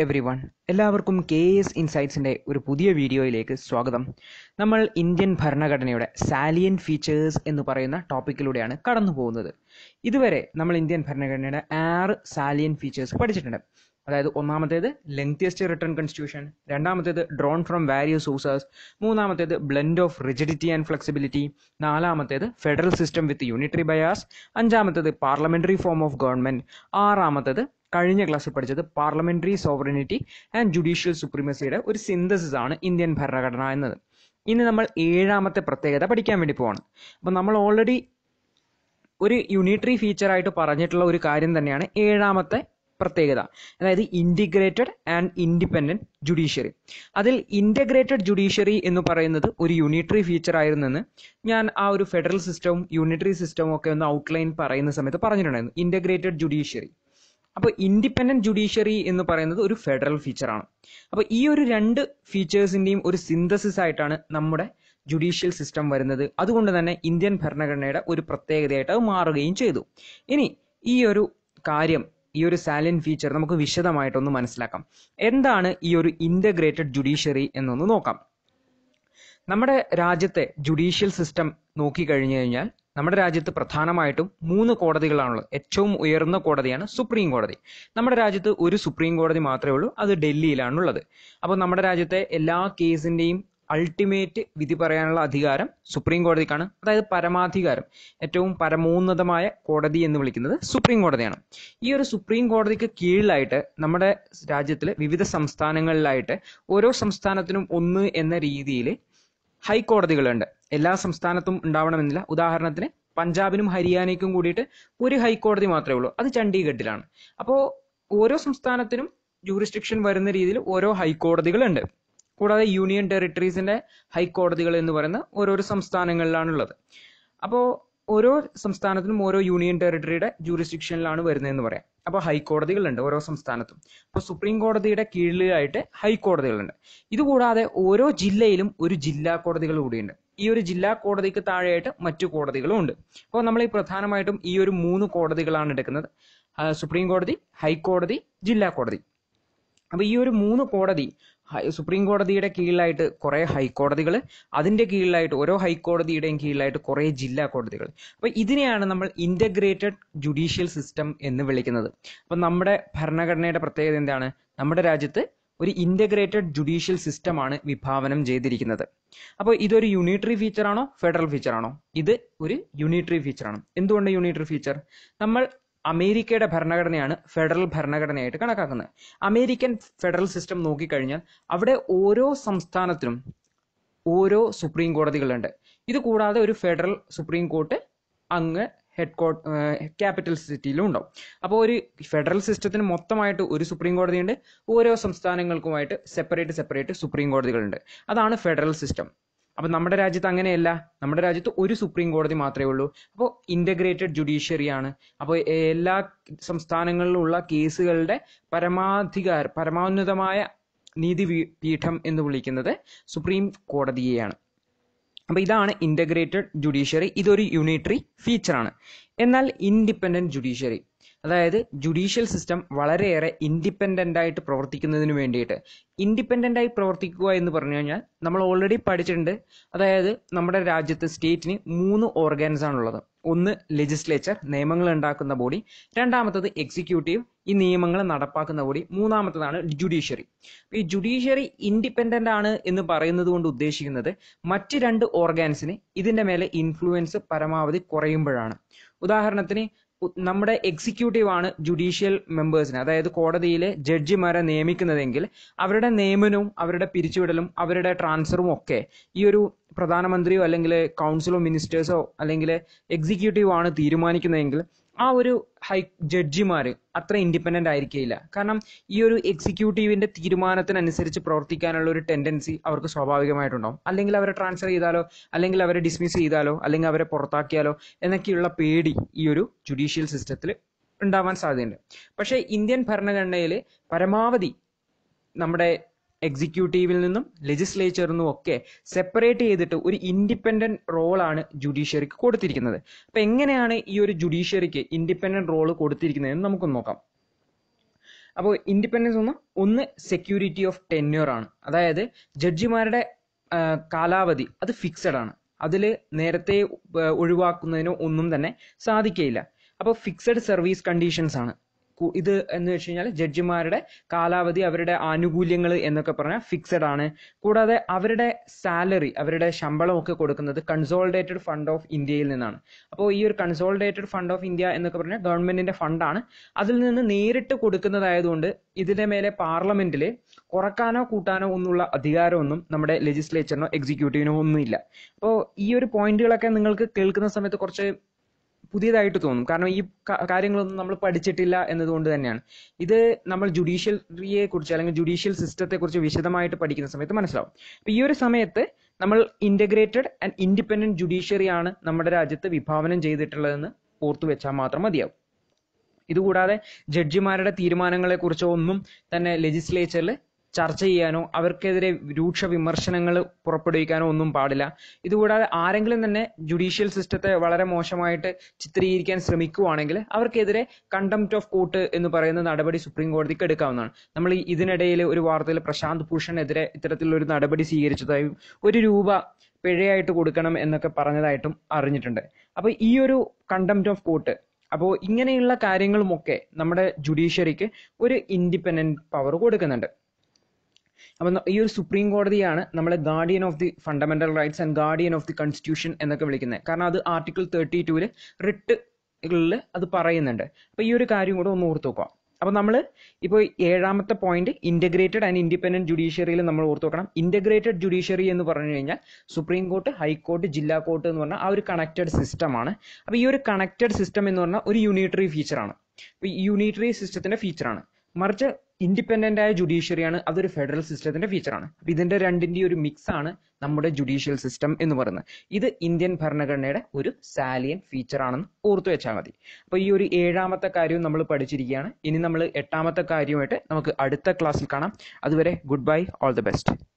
Every one എല്ലാവർക്കും K S ഇൻസൈറ്റ്സിന്റെ ഒരു പുതിയ വീഡിയോയിലേക്ക് സ്വാഗതം. നമ്മൾ ഇന്ത്യൻ ഭരണഘടനയുടെ സാലിയൻ ഫീച്ചേഴ്സ് എന്ന് പറയുന്ന ടോപ്പിക്കിലൂടെയാണ് കടന്നു പോകുന്നത് ഇതുവരെ നമ്മൾ ഇന്ത്യൻ ഭരണഘടനയുടെ ആറ് സാലിയൻ ഫീച്ചേഴ്സ് പഠിച്ചിട്ടുണ്ട്. അതായത് ഒന്നാമത്തേത് ലെങ്തിയസ്റ്റ് റിട്ടേൺ കോൺസ്റ്റിറ്റ്യൂഷൻ രണ്ടാമത്തേത് ഡ്രോൺ ഫ്രം വാരിയസ് സോഴ്സസ് മൂന്നാമത്തേത് blend of rigidity and flexibility നാലാമത്തേത് federal system with unitary bias അഞ്ചാമത്തേത് പാർലമെന്ററി ഫോം ഓഫ് ഗവൺമെന്റ് ആറാമത്തേത് കഴിഞ്ഞ ക്ലാസ്സിൽ പഠിച്ചത് പാർലമെന്ററി സോവറിനിറ്റി ആൻഡ് ജുഡീഷ്യൽ സുപ്രീമസിയുടെ ഒരു സിന്തസിസ് ആണ് ഇന്ത്യൻ ഭരണഘടന എന്നത്. ഇനി നമ്മൾ ഏഴാമത്തെ പ്രത്യേകത പഠിക്കാൻ വേണ്ടി പോവാണ്. അപ്പോൾ നമ്മൾ ഓൾറെഡി ഒരു യൂണിറ്ററി ഫീച്ചറായിട്ട് പറഞ്ഞിട്ടുള്ള ഒരു കാര്യം തന്നെയാണ് ഏഴാമത്തെ പ്രത്യേകത. അതായത് ഇന്റിഗ്രേറ്റഡ് ആൻഡ് ഇൻഡിപെൻഡന്റ് ജുഡീഷ്യറി അതിൽ ഇന്റഗ്രേറ്റഡ് ജുഡീഷ്യറി എന്ന് പറയുന്നത് ഒരു യൂണിറ്ററി ഫീച്ചർ ആയിരുന്നെന്ന് ഞാൻ ആ ഒരു ഫെഡറൽ സിസ്റ്റവും യൂണിറ്ററി സിസ്റ്റവും ഒക്കെ ഒന്ന് ഔട്ട്ലൈൻ പറയുന്ന സമയത്ത് പറഞ്ഞിട്ടുണ്ടായിരുന്നു. ഇന്റഗ്രേറ്റഡ് ജുഡീഷ്യറി അപ്പോൾ ഇൻഡിപെൻഡന്റ് ജുഡീഷ്യറി എന്ന് പറയുന്നത് ഒരു ഫെഡറൽ ഫീച്ചറാണ് അപ്പോൾ ഈ ഒരു രണ്ട് ഫീച്ചേഴ്സിന്റെയും ഒരു സിന്തസിസ് ആയിട്ടാണ് നമ്മുടെ ജുഡീഷ്യൽ സിസ്റ്റം വരുന്നത്. അതുകൊണ്ട് തന്നെ ഇന്ത്യൻ ഭരണഘടനയുടെ ഒരു പ്രത്യേകതയായിട്ട് അത് മാറുകയും ചെയ്തു. ഇനി ഈ ഒരു കാര്യം ഈ ഒരു സാലിൻ ഫീച്ചർ നമുക്ക് വിശദമായിട്ടൊന്ന് മനസ്സിലാക്കാം. എന്താണ് ഈ ഒരു ഇന്റഗ്രേറ്റഡ് ജുഡീഷ്യറി എന്നൊന്ന് നോക്കാം. നമ്മുടെ രാജ്യത്തെ ജുഡീഷ്യൽ സിസ്റ്റം നോക്കിക്കഴിഞ്ഞു കഴിഞ്ഞാൽ നമ്മുടെ രാജ്യത്ത് പ്രധാനമായിട്ടും മൂന്ന് കോടതികളാണുള്ളത്. ഏറ്റവും ഉയർന്ന കോടതിയാണ് സുപ്രീം കോടതി. നമ്മുടെ രാജ്യത്ത് ഒരു സുപ്രീം കോടതി മാത്രമേ ഉള്ളൂ അത് ഡൽഹിയിലാണുള്ളത്. അപ്പോൾ നമ്മുടെ രാജ്യത്തെ എല്ലാ കേസിന്റെയും അൾട്ടിമേറ്റ് വിധി പറയാനുള്ള അധികാരം സുപ്രീം കോടതിക്കാണ് അതായത് പരമാധികാരം. ഏറ്റവും പരമോന്നതമായ കോടതി എന്ന് വിളിക്കുന്നത് സുപ്രീം കോടതിയാണ്. ഈ ഒരു സുപ്രീം കോടതിക്ക് കീഴിലായിട്ട് നമ്മുടെ രാജ്യത്തിൽ വിവിധ സംസ്ഥാനങ്ങളിലായിട്ട് ഓരോ സംസ്ഥാനത്തിനും ഒന്ന് എന്ന രീതിയിൽ ഹൈക്കോടതികളുണ്ട്. എല്ലാ സംസ്ഥാനത്തും ഉണ്ടാവണമെന്നില്ല. ഉദാഹരണത്തിന് പഞ്ചാബിനും ഹരിയാനയ്ക്കും കൂടിയിട്ട് ഒരു ഹൈക്കോടതി മാത്രമേ ഉള്ളൂ. അത് ചണ്ഡീഗഡിലാണ്. അപ്പോൾ ഓരോ സംസ്ഥാനത്തിനും ജൂറിസ്ഡിക്ഷൻ വരുന്ന രീതിയിൽ ഓരോ ഹൈക്കോടതികളുണ്ട്. കൂടാതെ യൂണിയൻ ടെറിട്ടറീസിന്റെ ഹൈക്കോടതികൾ എന്ന് പറയുന്ന ഓരോരോ സംസ്ഥാനങ്ങളിലാണുള്ളത്. അപ്പോൾ ഓരോ സംസ്ഥാനത്തിനും ഓരോ യൂണിയൻ ടെറിട്ടറിയുടെ ജൂറിസ്ഡിക്ഷനിലാണ് വരുന്നതെന്ന് പറയാം. അപ്പോൾ ഹൈക്കോടതികളുണ്ട് ഓരോ സംസ്ഥാനത്തും. അപ്പോൾ സുപ്രീം കോടതിയുടെ കീഴിലായിട്ട് ഹൈക്കോടതികളുണ്ട്. ഇതുകൂടാതെ ഓരോ ജില്ലയിലും ഒരു ജില്ലാ കോടതികൾ കൂടിയുണ്ട്. ഈ ഒരു ജില്ലാ കോടതിക്ക് താഴെയായിട്ട് മറ്റു കോടതികളും ഉണ്ട്. അപ്പോൾ നമ്മൾ ഈ പ്രധാനമായിട്ടും ഈ ഒരു മൂന്ന് കോടതികളാണ് എടുക്കുന്നത്. സുപ്രീം കോടതി ഹൈക്കോടതി ജില്ലാ കോടതി. അപ്പോൾ ഈ ഒരു മൂന്ന് കോടതി സുപ്രീം കോടതിയുടെ കീഴിലായിട്ട് കുറേ ഹൈക്കോടതികൾ അതിന്റെ കീഴിലായിട്ട് ഓരോ ഹൈക്കോടതിയുടെയും കീഴിലായിട്ട് കുറേ ജില്ലാ കോടതികൾ അപ്പോൾ ഇതിനെയാണ് നമ്മൾ ഇന്റഗ്രേറ്റഡ് ജുഡീഷ്യൽ സിസ്റ്റം എന്ന് വിളിക്കുന്നത്. അപ്പം നമ്മുടെ ഭരണഘടനയുടെ പ്രത്യേകത എന്താണ്? നമ്മുടെ രാജ്യത്ത് ഒരു ഇന്റഗ്രേറ്റഡ് ജുഡീഷ്യൽ സിസ്റ്റമാണ് വിഭാവനം ചെയ്തിരിക്കുന്നത്. അപ്പോൾ ഇതൊരു യൂണിറ്ററി ഫീച്ചർ ആണോ ഫെഡറൽ ഫീച്ചർ ആണോ? ഇത് ഒരു യൂണിറ്ററി ഫീച്ചർ ആണ്. എന്തുകൊണ്ട് യൂണിറ്ററി ഫീച്ചർ നമ്മൾ അമേരിക്കയുടെ ഭരണഘടനയാണ് ഫെഡറൽ ഭരണഘടനയായിട്ട് കണക്കാക്കുന്നത്. അമേരിക്കൻ ഫെഡറൽ സിസ്റ്റം നോക്കിക്കഴിഞ്ഞാൽ അവിടെ ഓരോ സംസ്ഥാനത്തിനും ഓരോ സുപ്രീം കോടതികളുണ്ട്. ഇത് കൂടാതെ ഒരു ഫെഡറൽ സുപ്രീം കോർട്ട് അങ്ങ് ഹെഡ് ക്യാപിറ്റൽ സിറ്റിയിലും ഉണ്ടാവും. അപ്പോൾ ഒരു ഫെഡറൽ സിസ്റ്റത്തിന് മൊത്തമായിട്ട് ഒരു സുപ്രീം കോടതിയുണ്ട്. ഓരോ സംസ്ഥാനങ്ങൾക്കുമായിട്ട് സെപ്പറേറ്റ് സെപ്പറേറ്റ് സുപ്രീം കോടതികളുണ്ട്. അതാണ് ഫെഡറൽ സിസ്റ്റം അപ്പോൾ നമ്മുടെ രാജ്യത്ത് അങ്ങനെയല്ല. നമ്മുടെ രാജ്യത്ത് ഒരു സുപ്രീം കോടതി മാത്രമേ ഉള്ളൂ. അപ്പോൾ ഇന്റഗ്രേറ്റഡ് ജുഡീഷ്യറി ആണ്. അപ്പോൾ എല്ലാ സംസ്ഥാനങ്ങളിലുള്ള കേസുകളുടെ പരമാധികാര പരമോന്നതമായ നീതി പീഠം എന്ന് വിളിക്കുന്നത് സുപ്രീം കോടതിയെയാണ്. അപ്പൊ ഇതാണ് ഇന്റഗ്രേറ്റഡ് ജുഡീഷ്യറി ഇതൊരു യൂണിറ്ററി ഫീച്ചറാണ് എന്നാൽ ഇൻഡിപെൻഡന്റ് ജുഡീഷ്യറി അതായത് ജുഡീഷ്യൽ സിസ്റ്റം വളരെയേറെ ഇൻഡിപെൻഡന്റ് ആയിട്ട് പ്രവർത്തിക്കുന്നതിന് വേണ്ടിയിട്ട്. ഇൻഡിപെൻഡന്റ് ആയി പ്രവർത്തിക്കുക എന്ന് പറഞ്ഞു കഴിഞ്ഞാൽ നമ്മൾ ഓൾറെഡി പഠിച്ചിട്ടുണ്ട്. അതായത് നമ്മുടെ രാജ്യത്ത് സ്റ്റേറ്റിന് മൂന്ന് ഓർഗാൻസ് ആണുള്ളത്. ഒന്ന് ലെജിസ്ലേച്ചർ നിയമങ്ങൾ ഉണ്ടാക്കുന്ന ബോഡി രണ്ടാമത്തത് എക്സിക്യൂട്ടീവ് ഈ നിയമങ്ങൾ നടപ്പാക്കുന്ന കൂടി മൂന്നാമത്തതാണ് ജുഡീഷ്യറി ഈ ജുഡീഷ്യറി ഇൻഡിപെൻഡന്റ് ആണ് എന്ന് പറയുന്നത് കൊണ്ട് ഉദ്ദേശിക്കുന്നത് മറ്റ് രണ്ട് ഓർഗാൻസിന് ഇതിന്റെ മേലെ ഇൻഫ്ലുവൻസ് പരമാവധി കുറയുമ്പോഴാണ്. ഉദാഹരണത്തിന് നമ്മുടെ എക്സിക്യൂട്ടീവ് ആണ് ജുഡീഷ്യൽ മെമ്പേഴ്സിനെ അതായത് കോടതിയിലെ ജഡ്ജിമാരെ നിയമിക്കുന്നതെങ്കിൽ അവരുടെ നിയമനവും അവരുടെ പിരിച്ചുവിടലും അവരുടെ ട്രാൻസ്ഫറും ഒക്കെ ഈ ഒരു പ്രധാനമന്ത്രിയോ അല്ലെങ്കിൽ കൗൺസിലോ മിനിസ്റ്റേഴ്സോ അല്ലെങ്കിൽ എക്സിക്യൂട്ടീവ് ആണ് തീരുമാനിക്കുന്നതെങ്കിൽ ആ ഒരു ഹൈ ജഡ്ജിമാർ അത്ര ഇൻഡിപെൻഡന്റ് ആയിരിക്കില്ല കാരണം ഈ ഒരു എക്സിക്യൂട്ടീവിന്റെ തീരുമാനത്തിനനുസരിച്ച് പ്രവർത്തിക്കാനുള്ള ഒരു ടെൻഡൻസി അവർക്ക് സ്വാഭാവികമായിട്ടുണ്ടാവും. അല്ലെങ്കിൽ അവരെ ട്രാൻസ്ഫർ ചെയ്താലോ അല്ലെങ്കിൽ അവരെ ഡിസ്മിസ് ചെയ്താലോ അല്ലെങ്കിൽ അവരെ പുറത്താക്കിയാലോ എന്നൊക്കെയുള്ള പേടി ഈ ഒരു ജുഡീഷ്യൽ സിസ്റ്റത്തിൽ ഉണ്ടാവാൻ സാധ്യതയുണ്ട്. പക്ഷേ ഇന്ത്യൻ ഭരണഘടനയിൽ പരമാവധി നമ്മുടെ എക്സിക്യൂട്ടീവിൽ നിന്നും ലെജിസ്ലേച്ചറിൽ നിന്നും ഒക്കെ സെപ്പറേറ്റ് ചെയ്തിട്ട് ഒരു ഇൻഡിപെൻഡന്റ് റോളാണ് ജുഡീഷ്യറിക്ക് കൊടുത്തിരിക്കുന്നത്. അപ്പൊ എങ്ങനെയാണ് ഈ ഒരു ജുഡീഷ്യറിക്ക് ഇൻഡിപെൻഡന്റ് റോൾ കൊടുത്തിരിക്കുന്നത് എന്ന് നമുക്കൊന്ന് നോക്കാം. അപ്പോൾ ഇൻഡിപെൻഡൻസ് ഒന്ന് ഒന്ന് സെക്യൂരിറ്റി ഓഫ് ടെന്യൂർ ആണ് അതായത് ജഡ്ജിമാരുടെ കാലാവധി അത് ഫിക്സഡ് ആണ്. അതിൽ നേരത്തെ ഒഴിവാക്കുന്നതിനോ ഒന്നും തന്നെ സാധിക്കയില്ല. അപ്പോൾ ഫിക്സഡ് സർവീസ് കണ്ടീഷൻസ് ആണ്. ഇത് എന്ന് വെച്ച് കഴിഞ്ഞാൽ ജഡ്ജിമാരുടെ കാലാവധി അവരുടെ ആനുകൂല്യങ്ങൾ എന്നൊക്കെ പറഞ്ഞാൽ ഫിക്സഡ് ആണ്. കൂടാതെ അവരുടെ സാലറി അവരുടെ ശമ്പളം ഒക്കെ കൊടുക്കുന്നത് കൺസോൾഡേറ്റഡ് ഫണ്ട് ഓഫ് ഇന്ത്യയിൽ നിന്നാണ്. അപ്പോൾ ഈ ഒരു കൺസോൾഡേറ്റഡ് ഫണ്ട് ഓഫ് ഇന്ത്യ എന്നൊക്കെ പറഞ്ഞാൽ ഗവൺമെന്റിന്റെ ഫണ്ടാണ് അതിൽ നിന്ന് നേരിട്ട് കൊടുക്കുന്നതായതുകൊണ്ട് ഇതിന്റെ മേലെ പാർലമെന്റിൽ കുറക്കാനോ കൂട്ടാനോ ഒന്നുള്ള അധികാരമൊന്നും നമ്മുടെ ലെജിസ്ലേച്ചറിനോ എക്സിക്യൂട്ടീവിനോ ഒന്നുമില്ല. അപ്പോൾ ഈ ഒരു പോയിന്റുകളൊക്കെ നിങ്ങൾക്ക് കേൾക്കുന്ന സമയത്ത് കുറച്ച് പുതിയതായിട്ട് തോന്നും. കാരണം ഈ കാര്യങ്ങളൊന്നും നമ്മൾ പഠിച്ചിട്ടില്ല എന്നതുകൊണ്ട് തന്നെയാണ്. ഇത് നമ്മൾ ജുഡീഷ്യറിയെ കുറിച്ച് അല്ലെങ്കിൽ ജുഡീഷ്യൽ സിസ്റ്റത്തെ കുറിച്ച് വിശദമായിട്ട് പഠിക്കുന്ന സമയത്ത് മനസ്സിലാവും. അപ്പൊ ഈ ഒരു സമയത്ത് നമ്മൾ ഇന്റഗ്രേറ്റഡ് ആൻഡ് ഇൻഡിപെൻഡന്റ് ജുഡീഷ്യറി ആണ് നമ്മുടെ രാജ്യത്ത് വിഭാവനം ചെയ്തിട്ടുള്ളതെന്ന് ഓർത്തു വെച്ചാൽ മാത്രം മതിയാവും. ഇതുകൂടാതെ ജഡ്ജിമാരുടെ തീരുമാനങ്ങളെ കുറിച്ചോ ഒന്നും തന്നെ ലെജിസ്ലേച്ചറിൽ ചർച്ച ചെയ്യാനോ അവർക്കെതിരെ രൂക്ഷ വിമർശനങ്ങൾ പുറപ്പെടുവിക്കാനോ ഒന്നും പാടില്ല. ഇതുകൂടാതെ ആരെങ്കിലും തന്നെ ജുഡീഷ്യൽ സിസ്റ്റത്തെ വളരെ മോശമായിട്ട് ചിത്രീകരിക്കാൻ ശ്രമിക്കുവാണെങ്കിൽ അവർക്കെതിരെ കണ്ടംപ്റ്റ് ഓഫ് കോർട്ട് എന്ന് പറയുന്ന നടപടി സുപ്രീം കോടതിക്ക് എടുക്കാവുന്നതാണ്. നമ്മൾ ഇതിനിടയിൽ ഒരു വാർത്തയിൽ പ്രശാന്ത് ഭൂഷണെതിരെ ഇത്തരത്തിലുള്ള ഒരു നടപടി സ്വീകരിച്ചതായും ഒരു രൂപ പിഴയായിട്ട് കൊടുക്കണം എന്നൊക്കെ പറഞ്ഞതായിട്ടും അറിഞ്ഞിട്ടുണ്ട്. അപ്പോൾ ഈ ഒരു കണ്ടംപ്റ്റ് ഓഫ് കോർട്ട് അപ്പോൾ ഇങ്ങനെയുള്ള കാര്യങ്ങളുമൊക്കെ നമ്മുടെ ജുഡീഷ്യറിക്ക് ഒരു ഇൻഡിപെൻഡന്റ് പവർ കൊടുക്കുന്നുണ്ട്. അപ്പം ഈ ഒരു സുപ്രീം കോടതിയാണ് നമ്മളെ guardian of the fundamental rights and guardian of the constitution എന്നൊക്കെ വിളിക്കുന്നത് കാരണം അത് ആർട്ടിക്കിൾ തേർട്ടി ടൂവിൽ റിട്ടുകളിൽ അത് പറയുന്നുണ്ട്. അപ്പോൾ ഈ ഒരു കാര്യം കൂടെ ഒന്ന് ഓർത്ത് നോക്കാം. അപ്പോൾ നമ്മൾ ഇപ്പോൾ ഏഴാമത്തെ പോയിന്റ് ഇന്റഗ്രേറ്റഡ് ആൻഡ് ഇൻഡിപെൻഡന്റ് ജുഡീഷ്യറിയിൽ നമ്മൾ ഓർത്ത് നോക്കണം. ഇന്റഗ്രേറ്റഡ് ജുഡീഷ്യറി എന്ന് പറഞ്ഞു കഴിഞ്ഞാൽ സുപ്രീം കോർട്ട് ഹൈക്കോർട്ട് ജില്ലാ കോർട്ട് എന്ന് പറഞ്ഞാൽ ആ ഒരു കണക്റ്റഡ് സിസ്റ്റമാണ് അപ്പോൾ ഈ ഒരു കണക്റ്റഡ് സിസ്റ്റം എന്ന് പറഞ്ഞാൽ ഒരു യൂണിറ്ററി ഫീച്ചറാണ് യൂണിറ്ററി സിസ്റ്റത്തിന്റെ ഫീച്ചറാണ് മറിച്ച് ഇൻഡിപെൻഡന്റ് ആയ ജുഡീഷ്യറിയാണ് അതൊരു ഫെഡറൽ സിസ്റ്റത്തിന്റെ ഫീച്ചറാണ് അപ്പൊ ഇതിന്റെ രണ്ടിന്റെ ഒരു മിക്സ് ആണ് നമ്മുടെ ജുഡീഷ്യൽ സിസ്റ്റം എന്ന് പറയുന്നത്. ഇത് ഇന്ത്യൻ ഭരണഘടനയുടെ ഒരു സാലിയൻ ഫീച്ചർ ആണെന്ന് ഓർത്തു വെച്ചാൽ മതി. അപ്പൊ ഈ ഒരു ഏഴാമത്തെ കാര്യവും നമ്മൾ പഠിച്ചിരിക്കുകയാണ്. ഇനി നമ്മൾ എട്ടാമത്തെ കാര്യമായിട്ട് നമുക്ക് അടുത്ത ക്ലാസ്സിൽ കാണാം. അതുവരെ good bye all the best